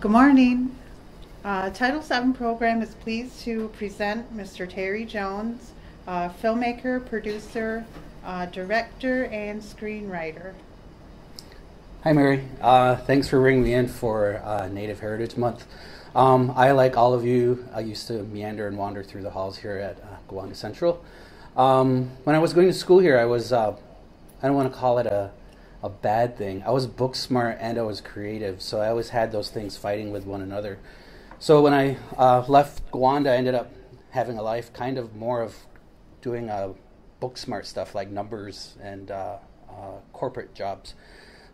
Good morning. Uh, Title VII program is pleased to present Mr. Terry Jones, uh, filmmaker, producer, uh, director, and screenwriter. Hi, Mary. Uh, thanks for bringing me in for uh, Native Heritage Month. Um, I, like all of you, I used to meander and wander through the halls here at uh, Gowanda Central. Um, when I was going to school here, I was, uh, I don't want to call it a, a bad thing. I was book smart and I was creative, so I always had those things fighting with one another. So when I uh, left Gowanda, I ended up having a life kind of more of doing uh, book smart stuff like numbers and uh, uh, corporate jobs.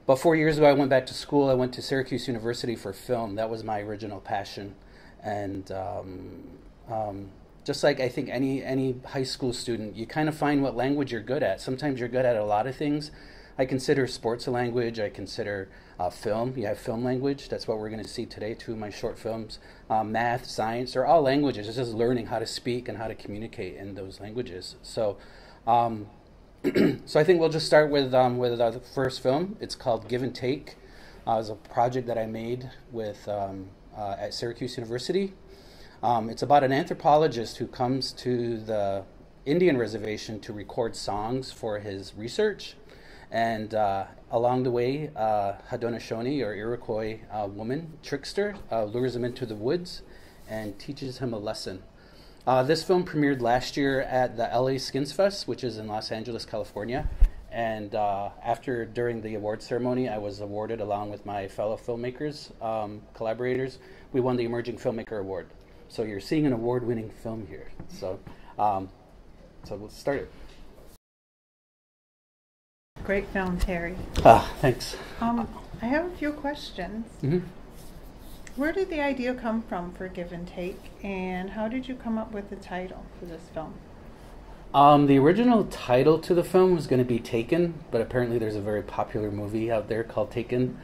But four years ago, I went back to school. I went to Syracuse University for film. That was my original passion, and um, um, just like I think any any high school student, you kind of find what language you're good at. Sometimes you're good at a lot of things. I consider sports a language. I consider uh, film. You have film language. That's what we're going to see today. Two of my short films, uh, math, science, they're all languages. It's just learning how to speak and how to communicate in those languages. So. Um, so I think we'll just start with um, with the first film. It's called Give and Take. Uh, it's a project that I made with um, uh, at Syracuse University. Um, it's about an anthropologist who comes to the Indian reservation to record songs for his research, and uh, along the way, uh, or Iroquois uh, woman trickster lures him into the woods and teaches him a lesson. Uh, this film premiered last year at the LA Skins Fest, which is in Los Angeles, California. And uh, after, during the award ceremony, I was awarded along with my fellow filmmakers, um, collaborators. We won the Emerging Filmmaker Award. So you're seeing an award winning film here. So, um, so let's start it. Great film, Terry. Ah, thanks. Um, I have a few questions. hmm Where did the idea come from for Give and Take, and how did you come up with the title for this film? Um, the original title to the film was going to be Taken, but apparently there's a very popular movie out there called Taken.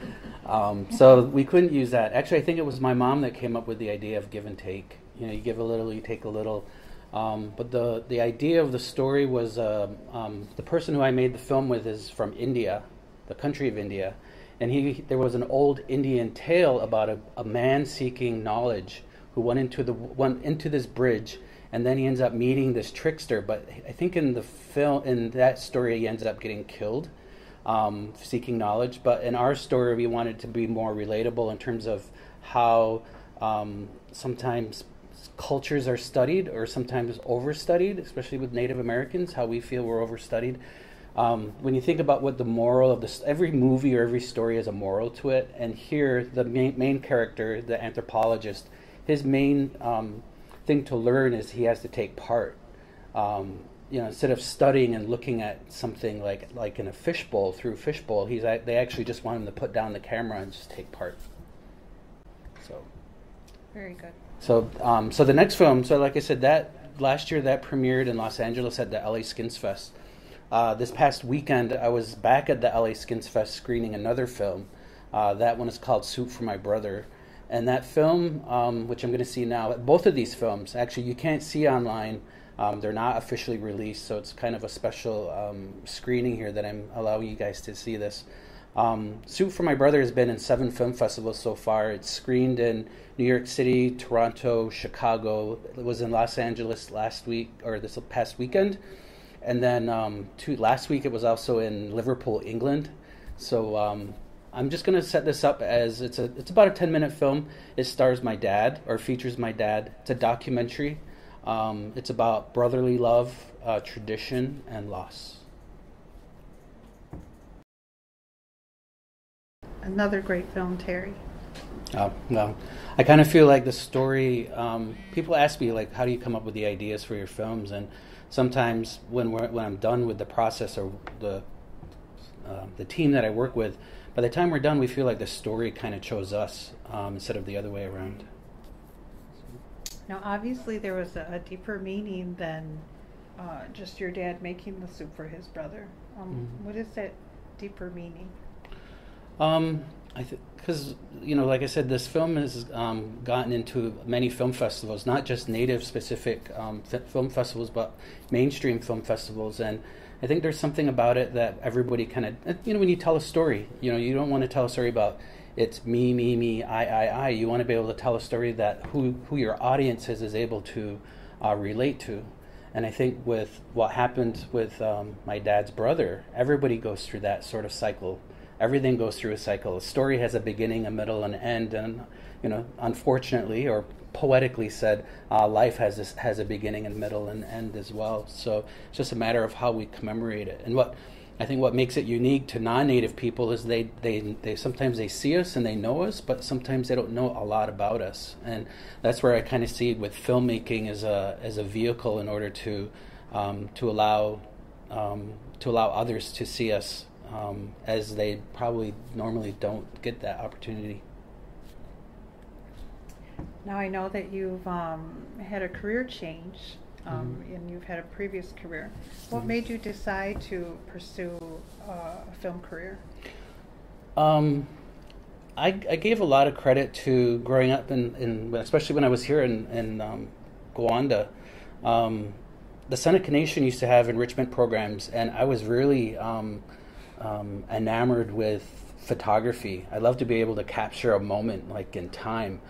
Um, so we couldn't use that. Actually, I think it was my mom that came up with the idea of give and take. You know, you give a little, you take a little. Um, but the the idea of the story was uh, um, the person who I made the film with is from India, the country of India, and he there was an old Indian tale about a, a man seeking knowledge who went into the went into this bridge and then he ends up meeting this trickster. But I think in the film, in that story, he ends up getting killed, um, seeking knowledge. But in our story, we wanted to be more relatable in terms of how um, sometimes cultures are studied or sometimes overstudied, especially with Native Americans. How we feel we're overstudied. Um, when you think about what the moral of this, every movie or every story has a moral to it, and here the main, main character, the anthropologist, his main um, thing to learn is he has to take part. Um, you know, instead of studying and looking at something like like in a fishbowl through fishbowl, he's they actually just want him to put down the camera and just take part. So, Very good. So um, so the next film. So like I said, that last year that premiered in Los Angeles at the LA Skins Fest. Uh, this past weekend, I was back at the LA Skins Fest screening another film. Uh, that one is called Soup for My Brother. And that film, um, which I'm going to see now, both of these films, actually, you can't see online. Um, they're not officially released, so it's kind of a special um, screening here that I'm allowing you guys to see this. Um, Soup for My Brother has been in seven film festivals so far. It's screened in New York City, Toronto, Chicago. It was in Los Angeles last week, or this past weekend. And then um, two, last week it was also in Liverpool, England. So um, I'm just going to set this up as it's a it's about a 10 minute film. It stars my dad or features my dad. It's a documentary. Um, it's about brotherly love, uh, tradition, and loss. Another great film, Terry. Uh, well, I kind of feel like the story. Um, people ask me like, how do you come up with the ideas for your films? And sometimes when we're, when I'm done with the process or the uh, the team that I work with, by the time we're done, we feel like the story kind of chose us um, instead of the other way around. Now, obviously, there was a, a deeper meaning than uh, just your dad making the soup for his brother. Um, Mhm. What is that deeper meaning? Um, I because you know, like I said, this film has um, gotten into many film festivals, not just native specific um, f- film festivals, but mainstream film festivals, and I think there's something about it that everybody kind of, you know, when you tell a story, you know, you don't want to tell a story about it's me, me, me, I, I, I. You want to be able to tell a story that who who your audience is is able to uh, relate to. And I think with what happened with um, my dad's brother, everybody goes through that sort of cycle. Everything goes through a cycle. A story has a beginning, a middle, an end. And you know, unfortunately, or poetically said, uh, life has this, has a beginning and middle and end as well. So it's just a matter of how we commemorate it. And what I think what makes it unique to non-native people is they, they, they sometimes they see us and they know us, but sometimes they don't know a lot about us. And that's where I kind of see it with filmmaking as a as a vehicle in order to um, to allow um, to allow others to see us um, as they probably normally don't get that opportunity. Now I know that you've um, had a career change, um, Mhm. and you've had a previous career. What Mhm. made you decide to pursue uh, a film career? Um, I, I gave a lot of credit to growing up in, in especially when I was here in, in um, Gowanda. Um, the Seneca Nation used to have enrichment programs, and I was really um, enamored with photography. I love to be able to capture a moment like in time.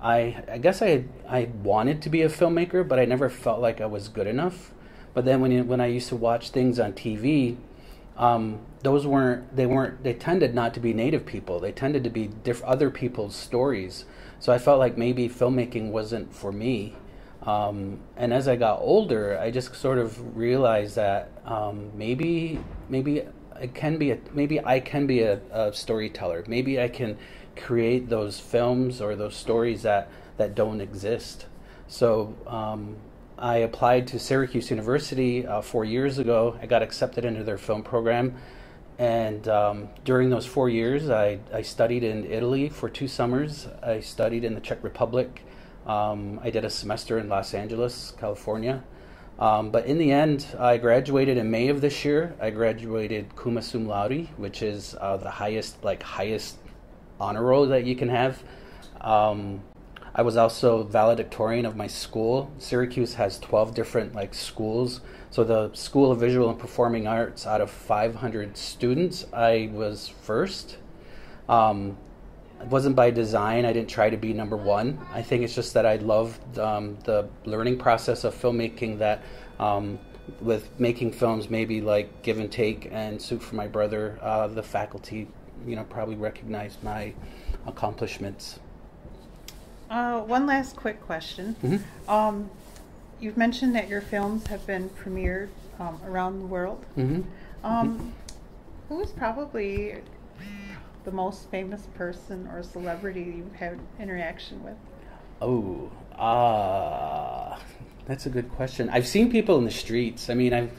I, I guess I I wanted to be a filmmaker, but I never felt like I was good enough. But then when you, when I used to watch things on TV, um, those weren't they weren't they tended not to be native people. They tended to be diff- other people's stories. So I felt like maybe filmmaking wasn't for me. Um, and as I got older, I just sort of realized that um, maybe maybe I can be a maybe I can be a, a storyteller. Maybe I can create those films or those stories that that don't exist. So um, I applied to Syracuse University uh, four years ago. I got accepted into their film program. And um, during those four years, I, I studied in Italy for two summers. I studied in the Czech Republic. Um, I did a semester in Los Angeles, California. Um, but in the end, I graduated in May of this year. I graduated cum sum laude, which is uh, the highest, like highest honor roll that you can have. Um, I was also valedictorian of my school. Syracuse has 12 different like schools. So the School of Visual and Performing Arts, out of 500 students, I was first. Um, it wasn't by design. I didn't try to be number one. I think it's just that I loved um, the learning process of filmmaking. That um, with making films, maybe like Give and Take and Soup for My Brother, uh, the faculty, you know, probably recognized my accomplishments. Uh, one last quick question. Mhm. Um, you've mentioned that your films have been premiered um, around the world. Mm-hmm. Um, who is probably the most famous person or celebrity you've had interaction with? Oh, ah, that's a good question. I've seen people in the streets. I mean, I've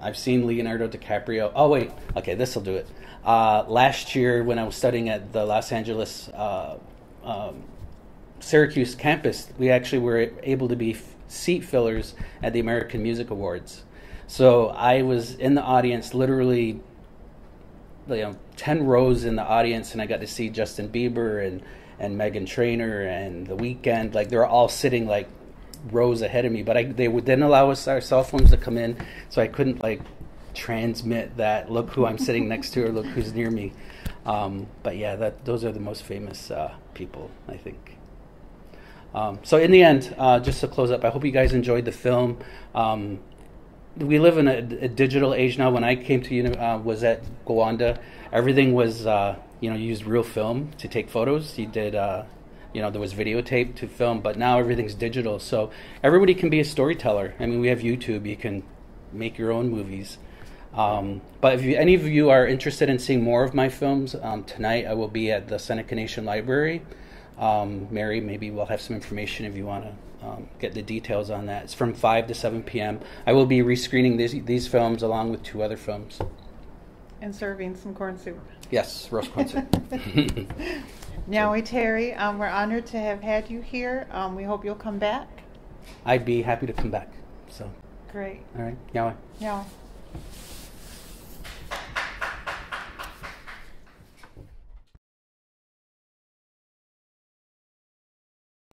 I've seen Leonardo DiCaprio. Oh wait, okay, this will do it. Uh, last year, when I was studying at the Los Angeles uh, um, Syracuse campus, we actually were able to be f- seat fillers at the American Music Awards. So I was in the audience, literally, you know, ten rows in the audience, and I got to see Justin Bieber and and Meghan Trainor and The Weeknd. Like they were all sitting like rows ahead of me, but I, they didn't allow us our cell phones to come in, so I couldn't like transmit that. Look who I'm sitting next to, or look who's near me. Um, but yeah, that those are the most famous uh, people, I think. Um, so in the end, uh, just to close up, I hope you guys enjoyed the film. Um, we live in a, a digital age now. When I came to uni- uh, was at Gowanda, everything was uh, you know you used real film to take photos. You did uh, you know there was videotape to film, but now everything's digital. So everybody can be a storyteller. I mean, we have YouTube. You can make your own movies. Um, but if you, any of you are interested in seeing more of my films, um, tonight I will be at the Seneca Nation Library. Um, Mary, maybe we'll have some information if you want to um, get the details on that. It's from 5 to 7 p.m. I will be rescreening these, these films along with two other films. And serving some corn soup. Yes, roast corn soup. Now, Terry, um, we're honored to have had you here. Um, we hope you'll come back. I'd be happy to come back. So, Great. all right, Nyaweh. Yeah.